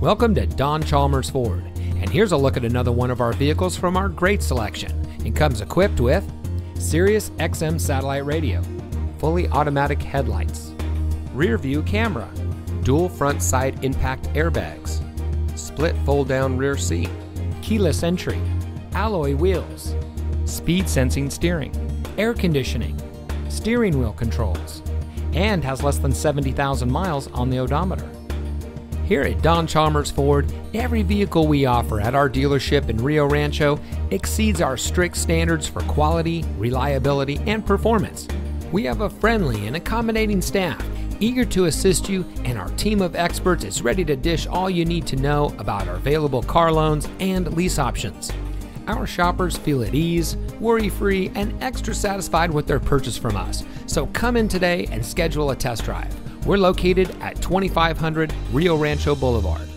Welcome to Don Chalmers Ford, and here's a look at another one of our vehicles from our great selection. It comes equipped with Sirius XM satellite radio, fully automatic headlights, rear view camera, dual front side impact airbags, split fold down rear seat, keyless entry, alloy wheels, speed sensing steering, air conditioning, steering wheel controls, and has less than 70,000 miles on the odometer. Here at Don Chalmers Ford, every vehicle we offer at our dealership in Rio Rancho exceeds our strict standards for quality, reliability, and performance. We have a friendly and accommodating staff eager to assist you, and our team of experts is ready to dish all you need to know about our available car loans and lease options. Our shoppers feel at ease, worry free, and extra satisfied with their purchase from us. So come in today and schedule a test drive. We're located at 2500 Rio Rancho Boulevard.